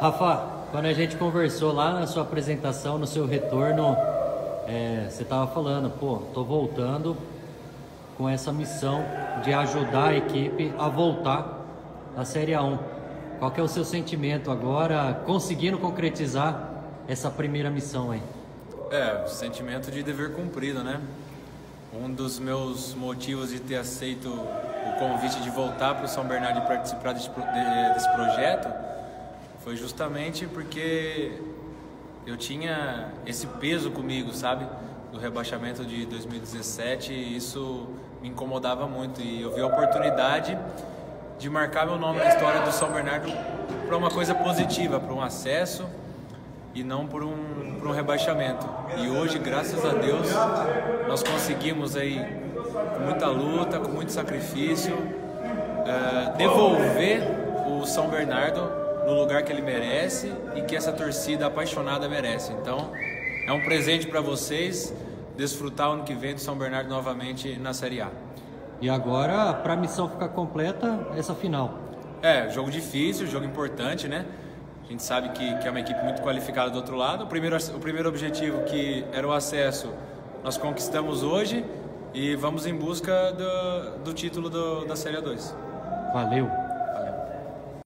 Rafa, quando a gente conversou lá na sua apresentação, no seu retorno, é, você estava falando, pô, tô voltando com essa missão de ajudar a equipe a voltar à Série A1. Qual é o seu sentimento agora, conseguindo concretizar essa primeira missão aí? É, sentimento de dever cumprido, né? Um dos meus motivos de ter aceito o convite de voltar para o São Bernardo e participar desse, desse projeto foi justamente porque eu tinha esse peso comigo, sabe? Do rebaixamento de 2017, e isso me incomodava muito e eu vi a oportunidade de marcar meu nome na história do São Bernardo para uma coisa positiva, para um acesso e não por um, por um rebaixamento. E hoje, graças a Deus, nós conseguimos aí, com muita luta, com muito sacrifício, uh, devolver o São Bernardo no lugar que ele merece e que essa torcida apaixonada merece. Então, é um presente para vocês desfrutar o ano que vem do São Bernardo novamente na Série A. E agora, para a missão ficar completa, essa final. É, jogo difícil, jogo importante, né? A gente sabe que, que é uma equipe muito qualificada do outro lado. O primeiro, o primeiro objetivo, que era o acesso, nós conquistamos hoje e vamos em busca do, do título do, da Série 2. Valeu!